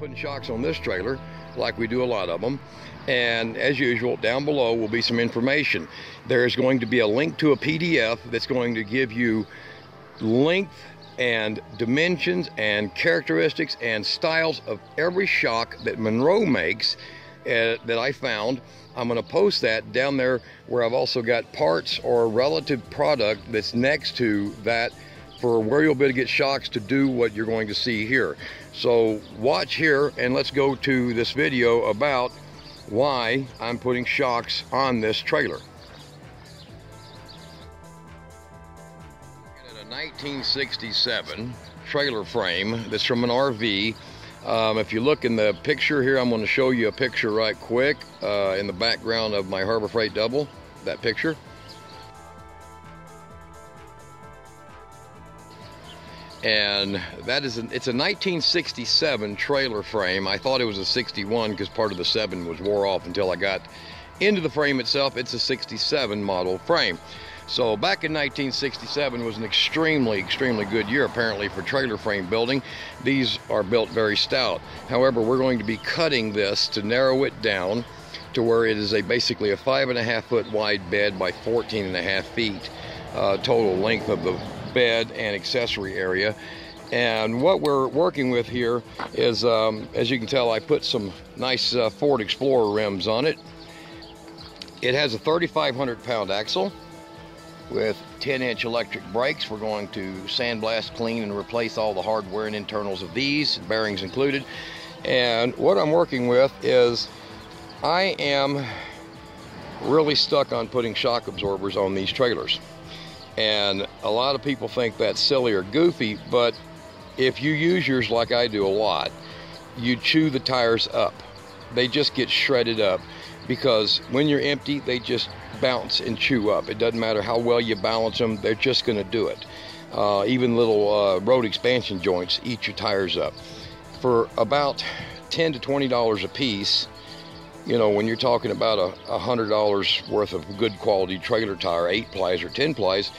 putting shocks on this trailer like we do a lot of them. And as usual, down below will be some information. There is going to be a link to a PDF that's going to give you length and dimensions and characteristics and styles of every shock that Monroe makes uh, that I found. I'm going to post that down there where I've also got parts or relative product that's next to that for where you'll be able to get shocks to do what you're going to see here. So watch here and let's go to this video about why I'm putting shocks on this trailer. a 1967 trailer frame that's from an RV. Um, if you look in the picture here, I'm going to show you a picture right quick uh, in the background of my Harbor Freight double, that picture. And that is an, it's a 1967 trailer frame. I thought it was a 61 because part of the 7 was wore off until I got into the frame itself. It's a 67 model frame. So back in 1967 was an extremely extremely good year apparently for trailer frame building. These are built very stout. However we're going to be cutting this to narrow it down to where it is a basically a five and a half foot wide bed by 14 and a half feet uh, total length of the bed and accessory area. And what we're working with here is, um, as you can tell, I put some nice uh, Ford Explorer rims on it. It has a 3,500 pound axle with 10 inch electric brakes. We're going to sandblast clean and replace all the hardware and internals of these, bearings included. And what I'm working with is I am really stuck on putting shock absorbers on these trailers. And a lot of people think that's silly or goofy, but if you use yours like I do a lot, you chew the tires up. They just get shredded up because when you're empty, they just bounce and chew up. It doesn't matter how well you balance them, they're just going to do it. Uh, even little uh, road expansion joints eat your tires up. For about 10 to $20 a piece, you know, when you're talking about a, a hundred dollars worth of good quality trailer tire, eight plies or 10 plies,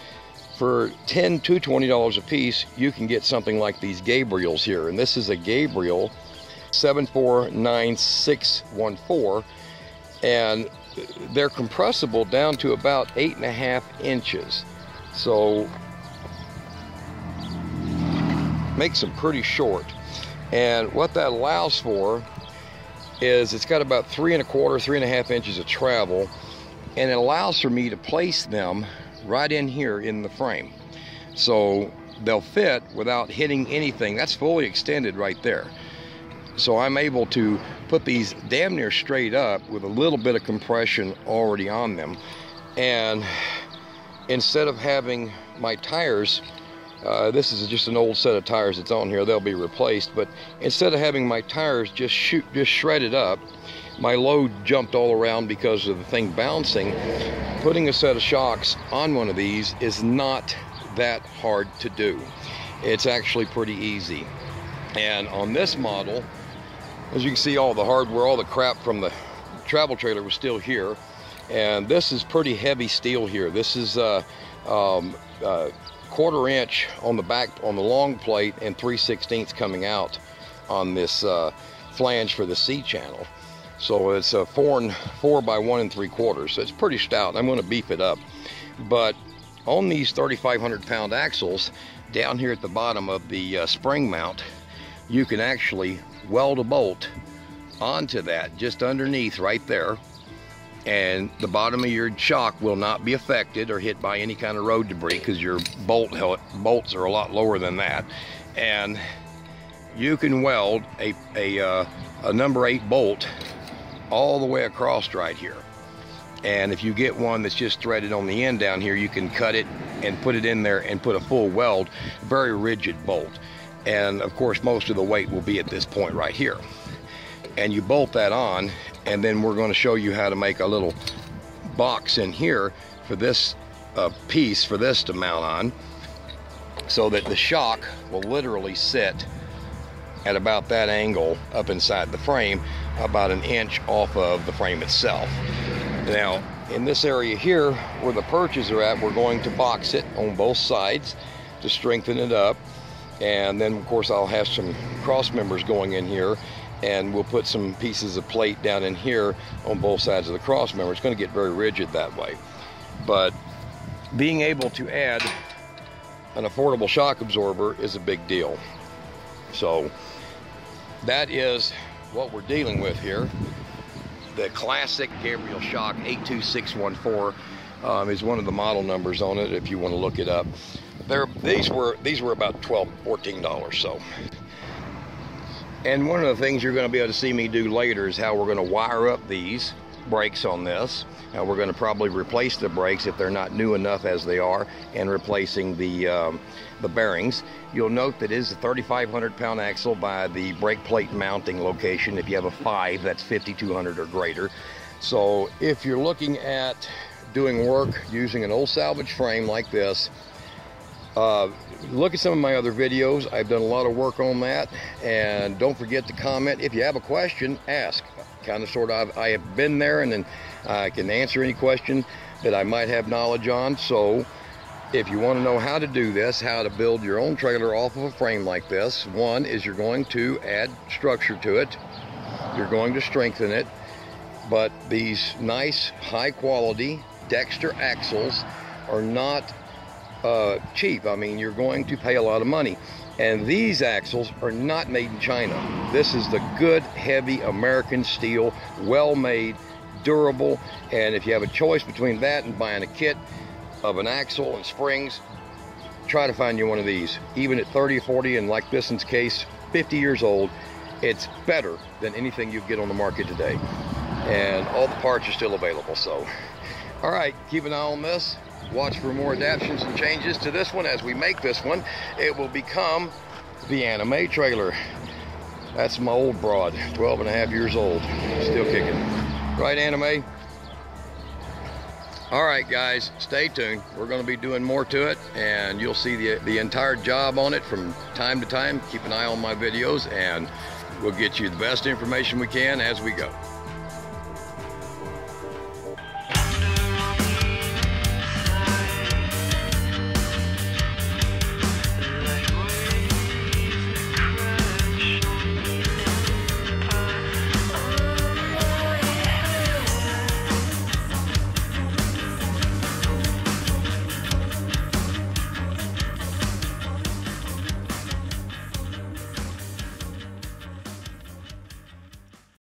for 10 to 20 dollars a piece, you can get something like these Gabriels here. And this is a Gabriel 749614 and they're compressible down to about eight and a half inches. So makes them pretty short. And what that allows for is it's got about three and a quarter, three and a half inches of travel, and it allows for me to place them right in here in the frame. So they'll fit without hitting anything. That's fully extended right there. So I'm able to put these damn near straight up with a little bit of compression already on them. And instead of having my tires uh, this is just an old set of tires that's on here. They'll be replaced. But instead of having my tires just shoot, just shredded up, my load jumped all around because of the thing bouncing. Putting a set of shocks on one of these is not that hard to do. It's actually pretty easy. And on this model, as you can see, all the hardware, all the crap from the travel trailer was still here. And this is pretty heavy steel here. This is uh, um, uh, quarter inch on the back on the long plate and 3 16ths coming out on this uh, flange for the C channel. So it's a four and four by one and three quarters. So it's pretty stout. I'm going to beef it up. But on these 3,500 pound axles, down here at the bottom of the uh, spring mount, you can actually weld a bolt onto that just underneath right there and the bottom of your shock will not be affected or hit by any kind of road debris because your bolt bolts are a lot lower than that. And you can weld a, a, uh, a number eight bolt all the way across right here. And if you get one that's just threaded on the end down here you can cut it and put it in there and put a full weld very rigid bolt. And of course most of the weight will be at this point right here. And you bolt that on and then we're going to show you how to make a little box in here for this uh, piece for this to mount on so that the shock will literally sit at about that angle up inside the frame about an inch off of the frame itself. Now in this area here where the perches are at we're going to box it on both sides to strengthen it up. And then of course I'll have some cross members going in here and we'll put some pieces of plate down in here on both sides of the cross member. It's going to get very rigid that way. But being able to add an affordable shock absorber is a big deal. So that is what we're dealing with here. The classic Gabriel Shock 82614 um, is one of the model numbers on it if you want to look it up. There, these were these were about 12 14 dollars so and one of the things you're going to be able to see me do later is how we're going to wire up these brakes on this. Now we're going to probably replace the brakes if they're not new enough as they are and replacing the um, the bearings. You'll note that it is a 3,500 pound axle by the brake plate mounting location. If you have a 5, that's 5,200 or greater. So if you're looking at doing work using an old salvage frame like this, uh, look at some of my other videos. I've done a lot of work on that. And don't forget to comment. If you have a question, ask. Kind of sort of, I have been there and then I can answer any question that I might have knowledge on. So if you want to know how to do this, how to build your own trailer off of a frame like this, one is you're going to add structure to it. You're going to strengthen it. But these nice, high quality Dexter axles are not uh, cheap. I mean, you're going to pay a lot of money. And these axles are not made in China. This is the good, heavy American steel, well made, durable. And if you have a choice between that and buying a kit of an axle and springs, try to find you one of these. Even at 30 or 40, and like this one's case, 50 years old, it's better than anything you get on the market today. And all the parts are still available. So, all right, keep an eye on this watch for more adaptations and changes to this one as we make this one. It will become the anime trailer. That's my old broad, 12 and a half years old, still kicking. Right, anime? All right, guys, stay tuned. We're going to be doing more to it, and you'll see the, the entire job on it from time to time. Keep an eye on my videos, and we'll get you the best information we can as we go.